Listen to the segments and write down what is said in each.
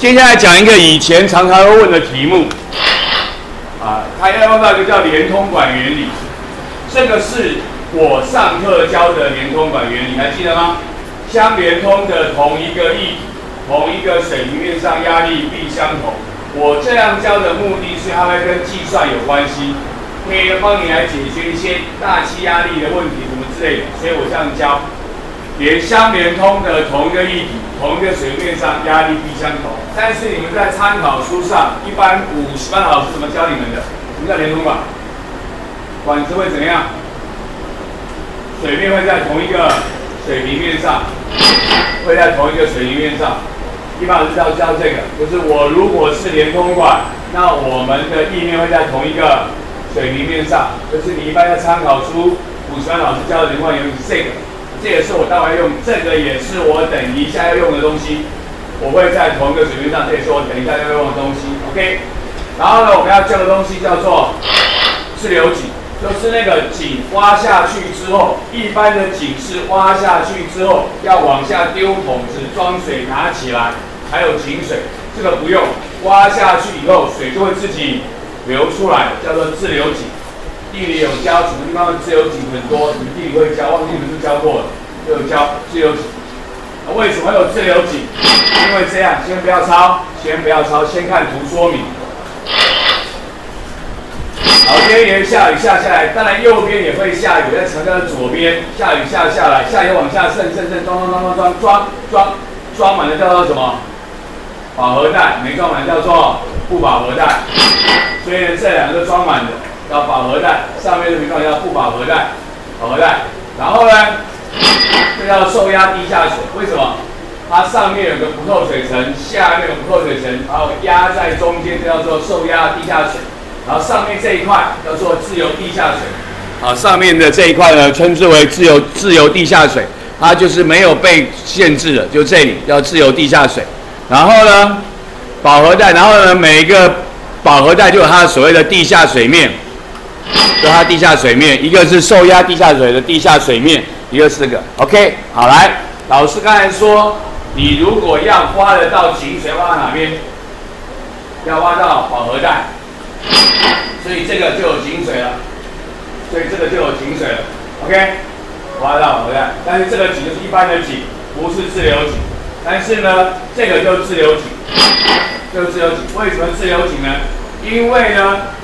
接下来讲一个以前常常会问的题目，啊，他要用到一个叫连通管原理，这个是我上课教的连通管原理，还记得吗？相连通的同一个液，同一个水平面上压力必相同。我这样教的目的是它会跟计算有关系，可以帮你来解决一些大气压力的问题什么之类的，所以我这样教。连相连通的同一个液体，同一个水面上压力必相同。但是你们在参考书上，一般五十班老师怎么教你们的？什么叫连通管？管子会怎么样？水面会在同一个水平面上，会在同一个水平面上。一般老师要教这个，就是我如果是连通管，那我们的地面会在同一个水平面上。就是你一般要参考书，五十班老师教的连通管原理是这个。这也是我待会用，这个也是我等一下要用的东西。我会在同一个水平上，这也是我等一下要用的东西。OK。然后呢，我们要教的东西叫做自流井，就是那个井挖下去之后，一般的井是挖下去之后要往下丢桶子装水拿起来，还有井水，这个不用，挖下去以后水就会自己流出来，叫做自流井。地理有教，什么地方自由井很多？你们地理会教，忘记你们是教过了，就有教自由井。为什么有自由井？因为这样，先不要抄，先不要抄，先看图说明。好，边沿下雨下下来，当然右边也会下雨，在长江的左边下雨下下来，下雨往下渗渗渗，装装装装装装装装满了叫做什么？饱和带，没装满叫做不饱和带。所以，这两个装满的。叫饱和带，上面的名状叫不饱和带，饱和带。然后呢，这叫受压地下水。为什么？它上面有个不透水层，下面有不透水层，然后压在中间，这叫做受压地下水。然后上面这一块叫做自由地下水。好，上面的这一块呢，称之为自由自由地下水，它就是没有被限制的，就这里叫自由地下水。然后呢，饱和带，然后呢，每一个饱和带就有它所谓的地下水面。就它地下水面，一个是受压地下水的地下水面，一个是个 OK。好，来，老师刚才说，你如果要挖得到井水，挖到哪边？要挖到饱和带，所以这个就有井水了，所以这个就有井水了，OK。挖到饱和带，但是这个井就是一般的井，不是自流井。但是呢，这个就自流井，就自流井。为什么自流井呢？因为呢。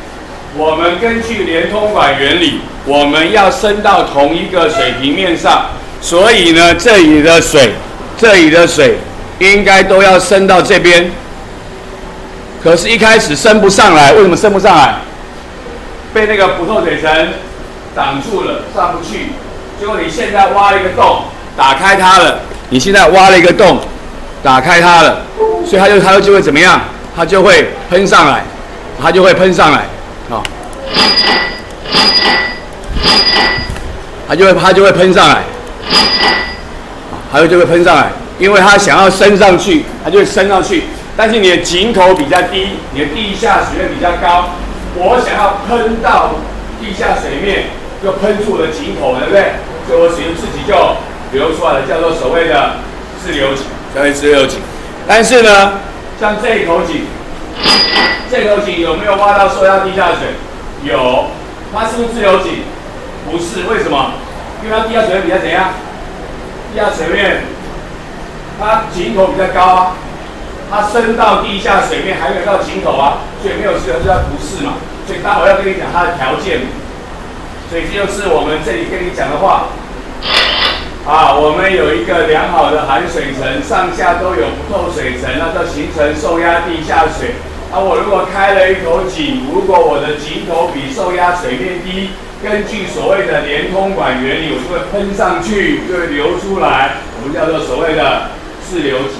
我们根据连通管原理，我们要升到同一个水平面上，所以呢，这里的水，这里的水应该都要升到这边。可是，一开始升不上来，为什么升不上来？被那个不透水层挡住了，上不去。结果你现在挖了一个洞，打开它了。你现在挖了一个洞，打开它了，所以它就它就会怎么样？它就会喷上来，它就会喷上来。啊，它就会它就会喷上来，它就就会喷上来，因为它想要升上去，它就会升上去。但是你的井口比较低，你的地下水位比较高，我想要喷到地下水面，就喷出我的井口，对不对？所以我使用自己就流出来了，叫做所谓的自流井，叫做自流井。但是呢，像这一口井。这口井有没有挖到受压地下水？有，它是不是自流井？不是，为什么？因为它地下水位比较怎样？地下水面，它井口比较高啊，它升到地下水面还没有到井口啊，所以没有自流，就它不是嘛。所以待会要跟你讲它的条件。所以这就是我们这里跟你讲的话。啊，我们有一个良好的含水层，上下都有不透水层，那就形成受压地下水。啊，我如果开了一口井，如果我的井口比受压水面低，根据所谓的连通管原理，我就会喷上去，就会流出来，我们叫做所谓的自流井，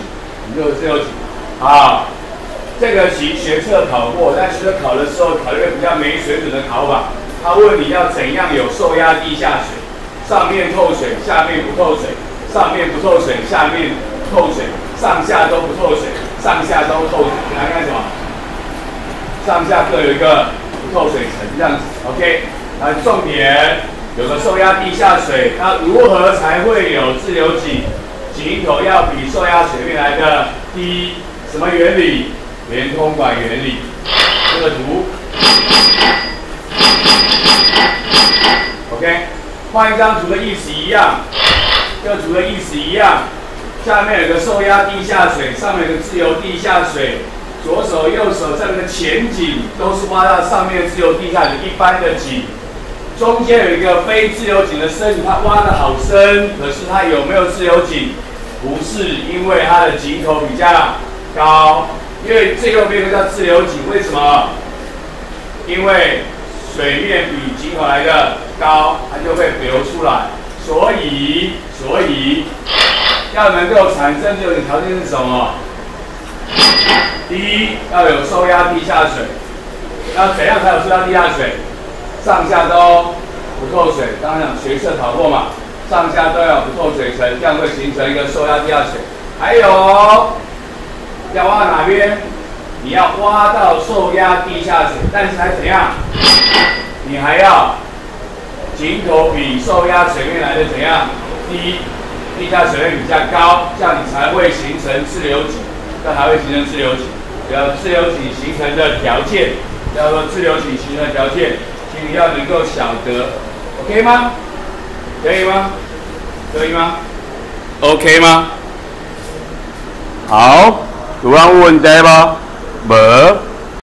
就是自流井。啊，这个题学测考过，在学测考的时候考一个比较没水准的考法，他问你要怎样有受压地下水。上面透水，下面不透水；上面不透水，下面透水；上下都不透水，上下都透水。你来看什么？上下各有一个不透水层，这样子。OK。那重点有个受压地下水，那如何才会有自流井？井口要比受压水面来的低，什么原理？连通管原理。这个图，OK，换一张图的意思一样，这个图的意思一样。下面有个受压地下水，上面有个自由地下水，左手右手这个前井都是挖到上面自由地下水一般的井，中间有一个非自由井的深井，它挖的好深，可是它有没有自由井？不是，因为它的井口比较高。因为最右边一个叫自由井，为什么？因为水面比井口来的高，它就会流出来。所以，所以要能够产生自由井条件是什么？第一，要有受压地下水。那怎样才有受压地下水？上下都不透水。当然学测考过嘛，上下都要不透水层，这样会形成一个受压地下水。还有。要挖哪边？你要挖到受压地下水，但是还怎样？你还要井口比受压水面来的怎样低？地下水位比较高，这样你才会形成自流井，这还会形成自流井。要自流井形成的条件，要说自流井形成的条件，请你要能够晓得，OK 吗？可以吗？可以吗？OK 吗？好。有人问题吗？没。